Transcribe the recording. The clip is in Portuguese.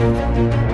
Música